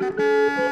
Música